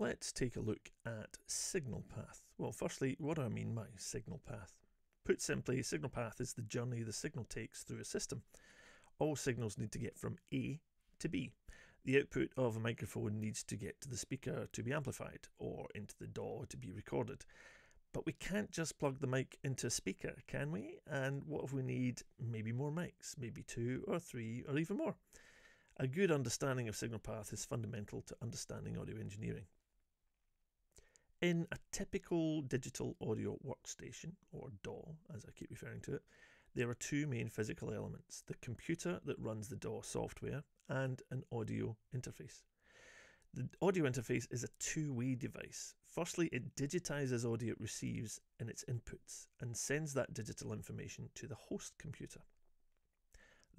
Let's take a look at signal path. Well, firstly, what do I mean by signal path? Put simply, signal path is the journey the signal takes through a system. All signals need to get from A to B. The output of a microphone needs to get to the speaker to be amplified or into the DAW to be recorded. But we can't just plug the mic into a speaker, can we? And what if we need maybe more mics, maybe two or three or even more? A good understanding of signal path is fundamental to understanding audio engineering. In a typical digital audio workstation, or DAW as I keep referring to it, there are two main physical elements the computer that runs the DAW software and an audio interface. The audio interface is a two way device. Firstly, it digitizes audio it receives in its inputs and sends that digital information to the host computer.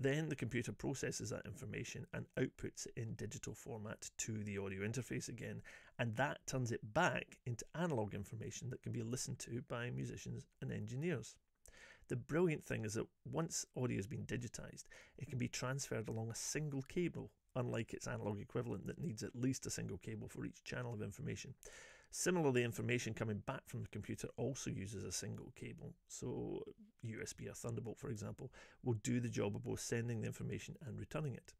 Then the computer processes that information and outputs it in digital format to the audio interface again, and that turns it back into analog information that can be listened to by musicians and engineers. The brilliant thing is that once audio has been digitized, it can be transferred along a single cable unlike its analog equivalent that needs at least a single cable for each channel of information. Similarly, information coming back from the computer also uses a single cable. So, USB or Thunderbolt, for example, will do the job of both sending the information and returning it.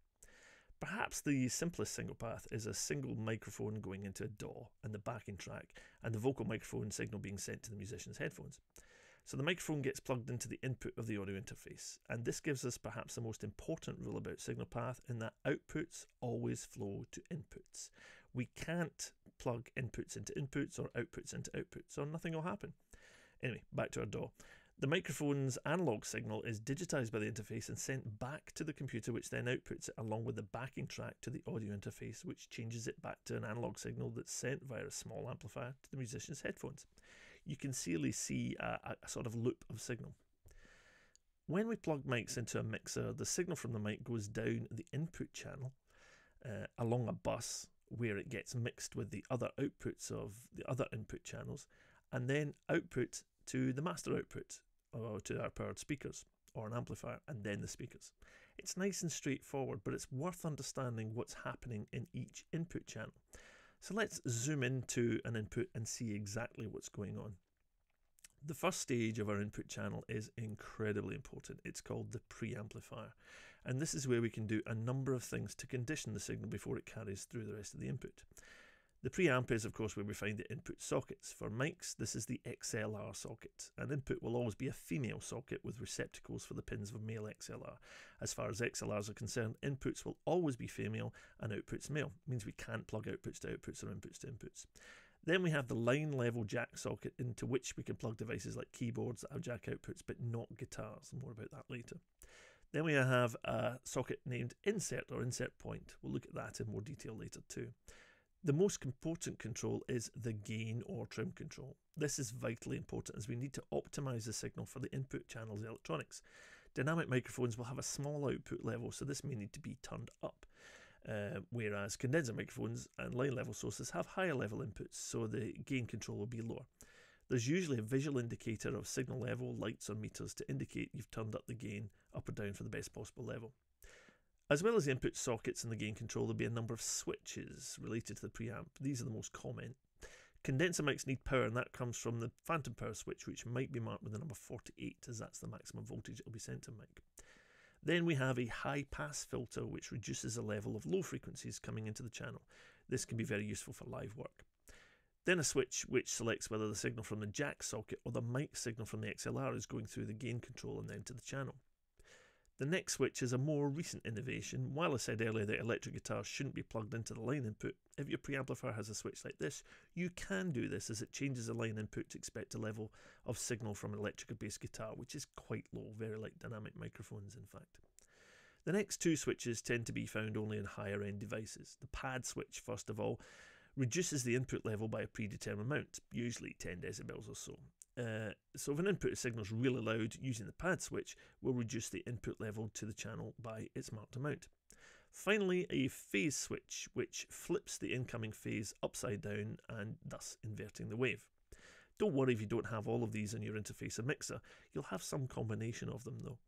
Perhaps the simplest signal path is a single microphone going into a DAW and the backing track, and the vocal microphone signal being sent to the musician's headphones. So the microphone gets plugged into the input of the audio interface, and this gives us perhaps the most important rule about signal path in that outputs always flow to inputs. We can't plug inputs into inputs or outputs into outputs, or nothing will happen. Anyway, back to our DAW. The microphone's analog signal is digitized by the interface and sent back to the computer, which then outputs it along with the backing track to the audio interface, which changes it back to an analog signal that's sent via a small amplifier to the musician's headphones. You can clearly see a, a sort of loop of signal. When we plug mics into a mixer, the signal from the mic goes down the input channel uh, along a bus where it gets mixed with the other outputs of the other input channels and then output to the master output or to our powered speakers or an amplifier and then the speakers. It's nice and straightforward, but it's worth understanding what's happening in each input channel. So let's zoom into an input and see exactly what's going on. The first stage of our input channel is incredibly important. It's called the preamplifier. And this is where we can do a number of things to condition the signal before it carries through the rest of the input. The preamp is, of course, where we find the input sockets. For mics, this is the XLR socket. An input will always be a female socket with receptacles for the pins of male XLR. As far as XLRs are concerned, inputs will always be female and outputs male. It means we can't plug outputs to outputs or inputs to inputs. Then we have the line level jack socket into which we can plug devices like keyboards that have jack outputs but not guitars. More about that later. Then we have a socket named insert or insert point. We'll look at that in more detail later too. The most important control is the gain or trim control. This is vitally important as we need to optimize the signal for the input channel's electronics. Dynamic microphones will have a small output level, so this may need to be turned up. Uh, whereas condenser microphones and line level sources have higher level inputs, so the gain control will be lower. There's usually a visual indicator of signal level, lights or meters to indicate you've turned up the gain up or down for the best possible level. As well as the input sockets and the gain control, there'll be a number of switches related to the preamp. These are the most common. Condenser mics need power, and that comes from the phantom power switch, which might be marked with the number 48, as that's the maximum voltage it will be sent to mic. Then we have a high pass filter, which reduces the level of low frequencies coming into the channel. This can be very useful for live work. Then a switch which selects whether the signal from the jack socket or the mic signal from the XLR is going through the gain control and then to the channel. The next switch is a more recent innovation. While I said earlier that electric guitars shouldn't be plugged into the line input, if your preamplifier has a switch like this, you can do this as it changes the line input to expect a level of signal from an electric bass guitar, which is quite low, very like dynamic microphones, in fact. The next two switches tend to be found only in higher end devices. The pad switch, first of all, reduces the input level by a predetermined amount, usually 10 decibels or so. Uh, so if an input signal is really loud, using the pad switch will reduce the input level to the channel by its marked amount. Finally, a phase switch, which flips the incoming phase upside down and thus inverting the wave. Don't worry if you don't have all of these in your interface or mixer, you'll have some combination of them though.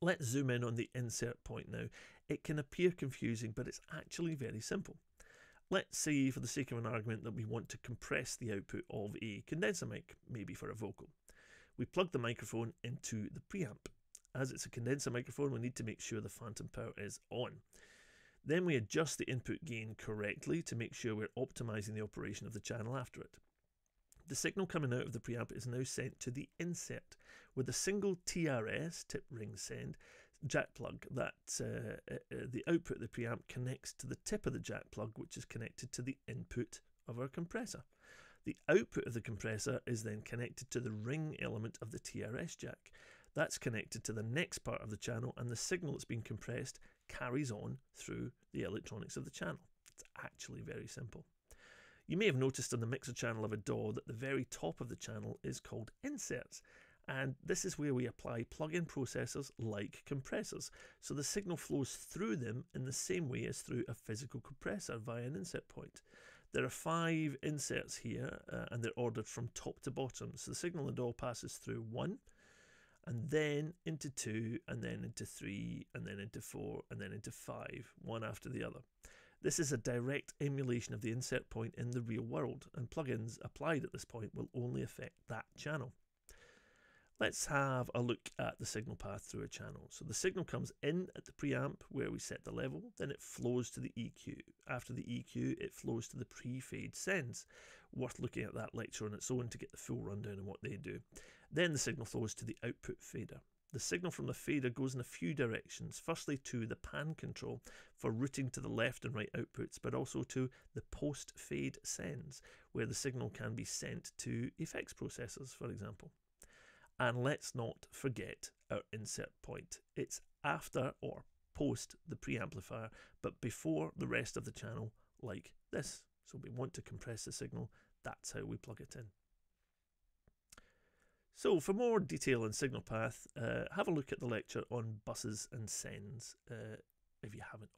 Let's zoom in on the insert point now. It can appear confusing, but it's actually very simple. Let's say, for the sake of an argument, that we want to compress the output of a condenser mic, maybe for a vocal. We plug the microphone into the preamp. As it's a condenser microphone, we need to make sure the phantom power is on. Then we adjust the input gain correctly to make sure we're optimizing the operation of the channel after it. The signal coming out of the preamp is now sent to the insert with a single TRS, tip ring send, jack plug that uh, uh, uh, the output of the preamp connects to the tip of the jack plug which is connected to the input of our compressor. The output of the compressor is then connected to the ring element of the TRS jack. That's connected to the next part of the channel and the signal that's been compressed carries on through the electronics of the channel. It's actually very simple. You may have noticed on the mixer channel of a DAW that the very top of the channel is called inserts. And this is where we apply plug-in processors like compressors. So the signal flows through them in the same way as through a physical compressor via an insert point. There are five inserts here uh, and they're ordered from top to bottom. So the signal in the DAW passes through one, and then into two, and then into three, and then into four, and then into five, one after the other. This is a direct emulation of the insert point in the real world, and plugins applied at this point will only affect that channel. Let's have a look at the signal path through a channel. So the signal comes in at the preamp where we set the level, then it flows to the EQ. After the EQ, it flows to the pre-fade sends. Worth looking at that lecture on its own to get the full rundown on what they do. Then the signal flows to the output fader. The signal from the fader goes in a few directions. Firstly, to the pan control for routing to the left and right outputs, but also to the post fade sends, where the signal can be sent to effects processors, for example. And let's not forget our insert point. It's after or post the preamplifier, but before the rest of the channel, like this. So we want to compress the signal, that's how we plug it in. So for more detail on signal path, uh, have a look at the lecture on buses and sends uh, if you haven't